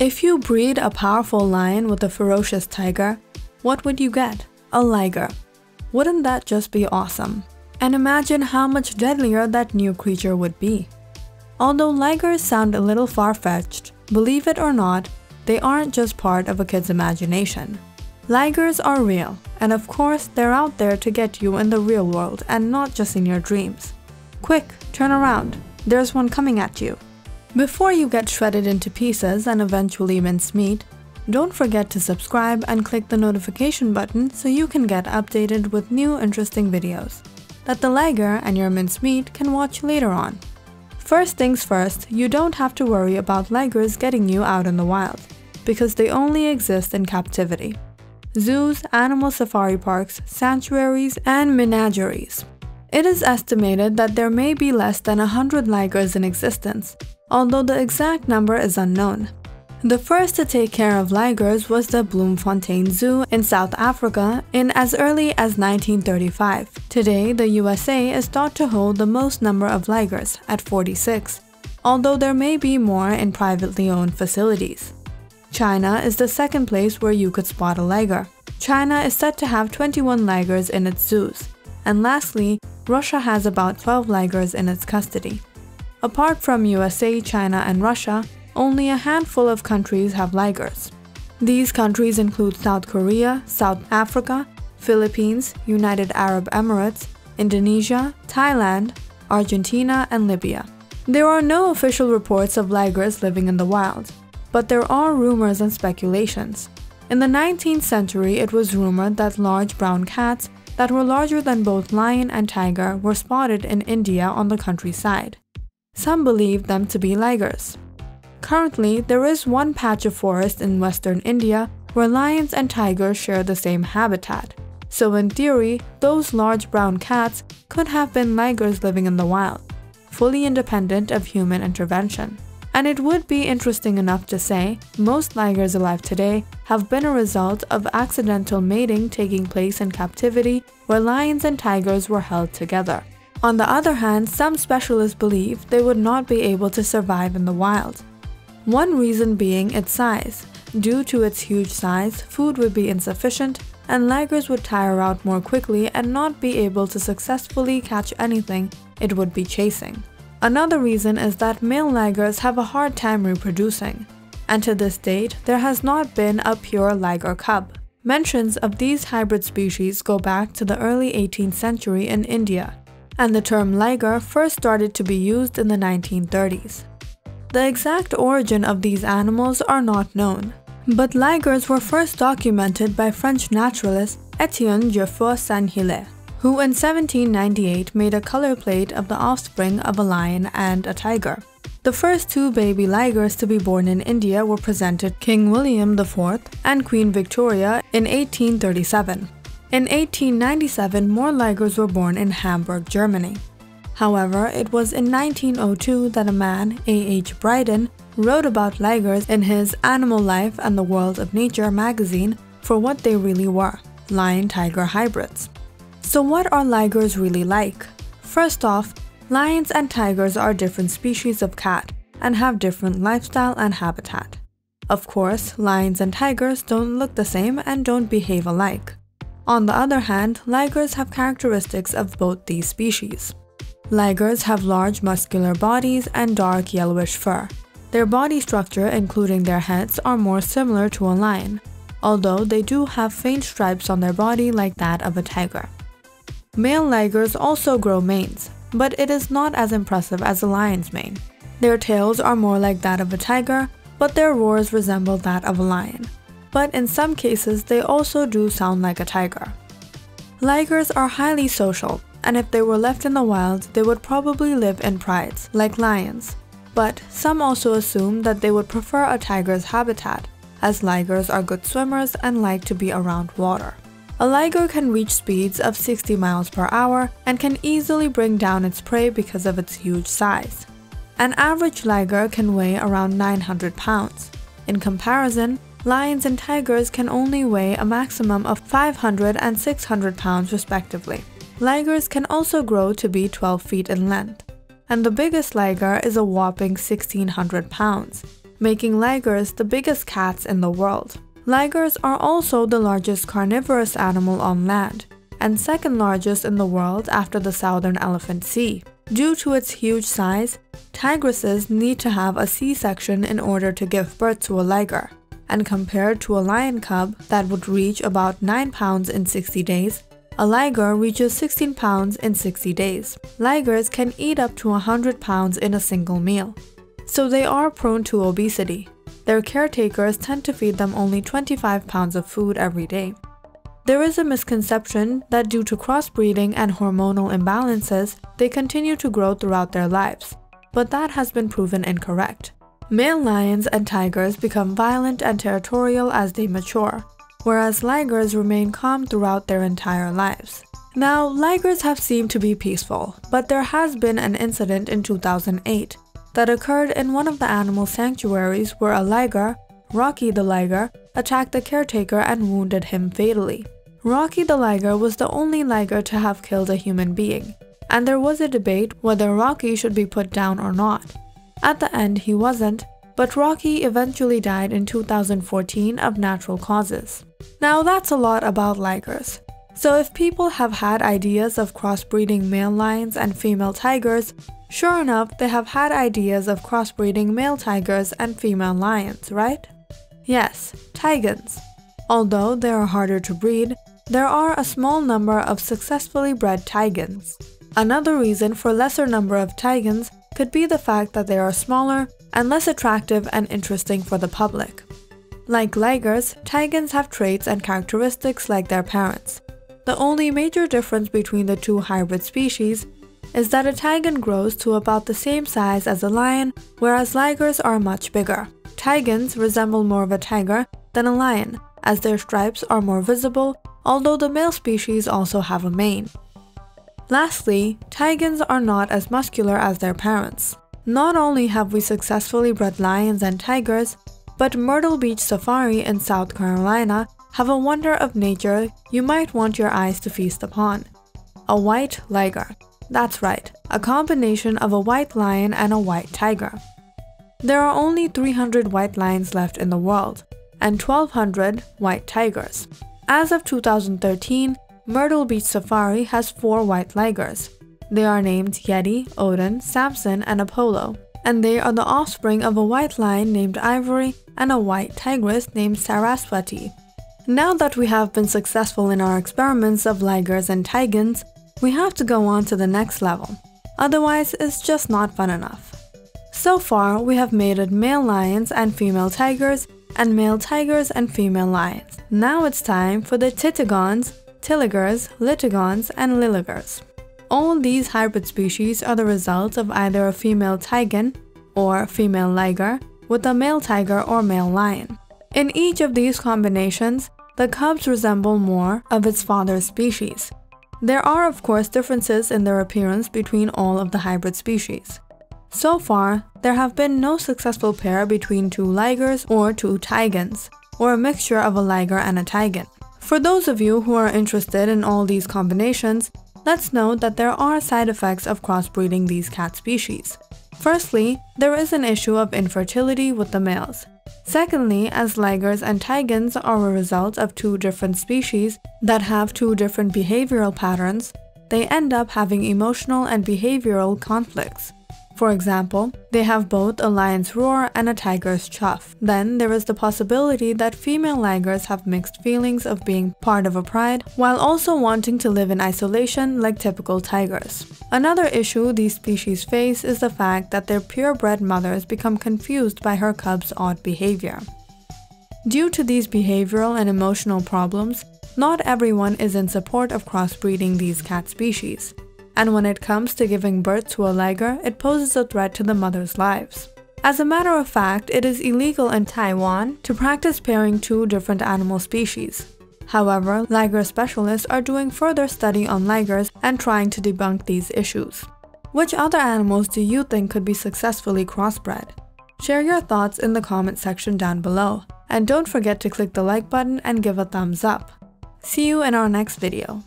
If you breed a powerful lion with a ferocious tiger, what would you get? A liger. Wouldn't that just be awesome? And imagine how much deadlier that new creature would be. Although ligers sound a little far-fetched, believe it or not, they aren't just part of a kid's imagination. Ligers are real, and of course they're out there to get you in the real world and not just in your dreams. Quick, turn around, there's one coming at you. Before you get shredded into pieces and eventually mincemeat, don't forget to subscribe and click the notification button so you can get updated with new interesting videos that the liger and your minced meat can watch later on. First things first, you don't have to worry about ligers getting you out in the wild, because they only exist in captivity. Zoos, animal safari parks, sanctuaries, and menageries. It is estimated that there may be less than 100 ligers in existence, although the exact number is unknown. The first to take care of ligers was the Bloemfontein Zoo in South Africa in as early as 1935. Today, the USA is thought to hold the most number of ligers at 46, although there may be more in privately owned facilities. China is the second place where you could spot a liger. China is said to have 21 ligers in its zoos. And lastly, Russia has about 12 ligers in its custody. Apart from USA, China, and Russia, only a handful of countries have ligers. These countries include South Korea, South Africa, Philippines, United Arab Emirates, Indonesia, Thailand, Argentina, and Libya. There are no official reports of ligers living in the wild, but there are rumors and speculations. In the 19th century, it was rumored that large brown cats that were larger than both lion and tiger were spotted in India on the countryside. Some believed them to be ligers. Currently, there is one patch of forest in western India where lions and tigers share the same habitat. So in theory, those large brown cats could have been ligers living in the wild, fully independent of human intervention. And it would be interesting enough to say, most ligers alive today have been a result of accidental mating taking place in captivity where lions and tigers were held together. On the other hand, some specialists believe they would not be able to survive in the wild. One reason being its size. Due to its huge size, food would be insufficient, and ligers would tire out more quickly and not be able to successfully catch anything it would be chasing. Another reason is that male ligers have a hard time reproducing, and to this date, there has not been a pure liger cub. Mentions of these hybrid species go back to the early 18th century in India, and the term liger first started to be used in the 1930s. The exact origin of these animals are not known, but ligers were first documented by French naturalist Etienne Geoffroy Saint-Hilaire, who in 1798 made a color plate of the offspring of a lion and a tiger. The first two baby ligers to be born in India were presented King William IV and Queen Victoria in 1837. In 1897, more ligers were born in Hamburg, Germany. However, it was in 1902 that a man, A. H. Bryden, wrote about ligers in his Animal Life and the World of Nature magazine for what they really were lion-tiger hybrids. So, what are ligers really like? First off, lions and tigers are different species of cat and have different lifestyle and habitat. Of course, lions and tigers don't look the same and don't behave alike. On the other hand, ligers have characteristics of both these species. Ligers have large muscular bodies and dark yellowish fur. Their body structure, including their heads, are more similar to a lion, although they do have faint stripes on their body like that of a tiger. Male ligers also grow manes, but it is not as impressive as a lion's mane. Their tails are more like that of a tiger, but their roars resemble that of a lion. But in some cases, they also do sound like a tiger. Ligers are highly social, and if they were left in the wild, they would probably live in prides, like lions. But some also assume that they would prefer a tiger's habitat, as ligers are good swimmers and like to be around water. A liger can reach speeds of 60 miles per hour and can easily bring down its prey because of its huge size. An average liger can weigh around 900 pounds. In comparison, lions and tigers can only weigh a maximum of 500 and 600 pounds respectively. Ligers can also grow to be 12 feet in length, and the biggest liger is a whopping 1600 pounds, making ligers the biggest cats in the world. Ligers are also the largest carnivorous animal on land, and second largest in the world after the southern elephant sea. Due to its huge size, tigresses need to have a C-section in order to give birth to a liger, and compared to a lion cub that would reach about 9 pounds in 60 days, a liger reaches 16 pounds in 60 days. Ligers can eat up to 100 pounds in a single meal, so they are prone to obesity. Their caretakers tend to feed them only 25 pounds of food every day. There is a misconception that due to crossbreeding and hormonal imbalances, they continue to grow throughout their lives, but that has been proven incorrect. Male lions and tigers become violent and territorial as they mature, whereas ligers remain calm throughout their entire lives. Now, ligers have seemed to be peaceful, but there has been an incident in 2008 that occurred in one of the animal sanctuaries where a liger, Rocky the liger, attacked the caretaker and wounded him fatally. Rocky the liger was the only liger to have killed a human being, and there was a debate whether Rocky should be put down or not. At the end, he wasn't, but Rocky eventually died in 2014 of natural causes. Now that's a lot about ligers. So if people have had ideas of crossbreeding male lions and female tigers, Sure enough, they have had ideas of crossbreeding male tigers and female lions, right? Yes, tigons. Although they are harder to breed, there are a small number of successfully bred tigons. Another reason for lesser number of tigons could be the fact that they are smaller and less attractive and interesting for the public. Like ligers, tigons have traits and characteristics like their parents. The only major difference between the two hybrid species is that a tigon grows to about the same size as a lion, whereas ligers are much bigger. Tigons resemble more of a tiger than a lion, as their stripes are more visible, although the male species also have a mane. Lastly, tigons are not as muscular as their parents. Not only have we successfully bred lions and tigers, but Myrtle Beach Safari in South Carolina have a wonder of nature you might want your eyes to feast upon. A white liger. That's right, a combination of a white lion and a white tiger. There are only 300 white lions left in the world, and 1200 white tigers. As of 2013, Myrtle Beach Safari has four white ligers. They are named Yeti, Odin, Samson, and Apollo, and they are the offspring of a white lion named Ivory and a white tigress named Saraswati. Now that we have been successful in our experiments of ligers and tigons, we have to go on to the next level, otherwise it's just not fun enough. So far, we have mated male lions and female tigers, and male tigers and female lions. Now it's time for the titigons, tiligers, litigons, and liligers. All these hybrid species are the result of either a female tigon or female liger with a male tiger or male lion. In each of these combinations, the cubs resemble more of its father's species, there are of course differences in their appearance between all of the hybrid species. So far, there have been no successful pair between two ligers or two tigons, or a mixture of a liger and a tigon. For those of you who are interested in all these combinations, let's note that there are side effects of crossbreeding these cat species. Firstly, there is an issue of infertility with the males. Secondly, as ligers and tigons are a result of two different species that have two different behavioral patterns, they end up having emotional and behavioral conflicts. For example, they have both a lion's roar and a tiger's chuff. Then there is the possibility that female ligers have mixed feelings of being part of a pride while also wanting to live in isolation like typical tigers. Another issue these species face is the fact that their purebred mothers become confused by her cubs' odd behavior. Due to these behavioral and emotional problems, not everyone is in support of crossbreeding these cat species and when it comes to giving birth to a liger, it poses a threat to the mother's lives. As a matter of fact, it is illegal in Taiwan to practice pairing two different animal species. However, liger specialists are doing further study on ligers and trying to debunk these issues. Which other animals do you think could be successfully crossbred? Share your thoughts in the comment section down below, and don't forget to click the like button and give a thumbs up. See you in our next video.